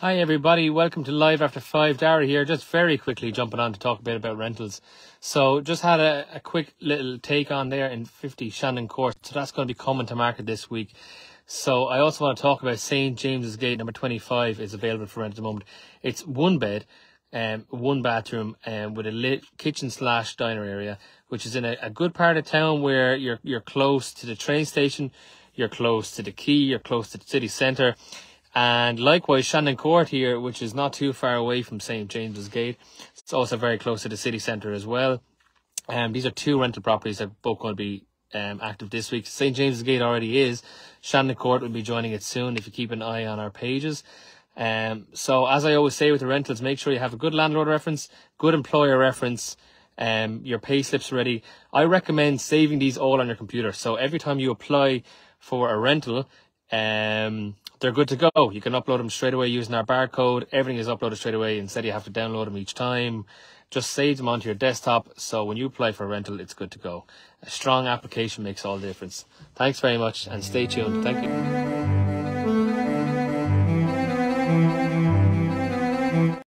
Hi everybody, welcome to Live After Five. Darragh here, just very quickly jumping on to talk a bit about rentals. So just had a, a quick little take on there in 50 Shannon Court. So that's going to be coming to market this week. So I also want to talk about St. James's Gate number 25 is available for rent at the moment. It's one bed, um, one bathroom, um, with a lit kitchen slash diner area, which is in a, a good part of town where you're, you're close to the train station, you're close to the quay, you're close to the city centre and likewise, Shannon Court here, which is not too far away from St. James's Gate. It's also very close to the city centre as well. Um, these are two rental properties that both going to be um, active this week. St. James's Gate already is. Shannon Court will be joining it soon if you keep an eye on our pages. Um, so as I always say with the rentals, make sure you have a good landlord reference, good employer reference, um, your pay slips ready. I recommend saving these all on your computer. So every time you apply for a rental, um, they're good to go. You can upload them straight away using our barcode. Everything is uploaded straight away. Instead, you have to download them each time. Just save them onto your desktop. So when you apply for rental, it's good to go. A strong application makes all the difference. Thanks very much and stay tuned. Thank you.